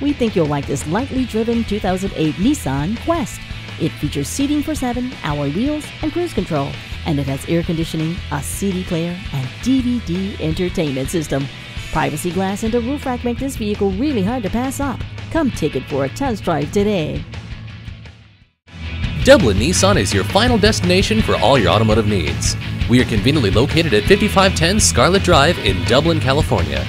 We think you'll like this lightly driven 2008 Nissan Quest. It features seating for seven, alloy wheels, and cruise control, and it has air conditioning, a CD player, and DVD entertainment system. Privacy glass and a roof rack make this vehicle really hard to pass up. Come take it for a test drive today. Dublin Nissan is your final destination for all your automotive needs. We are conveniently located at 5510 Scarlett Drive in Dublin, California.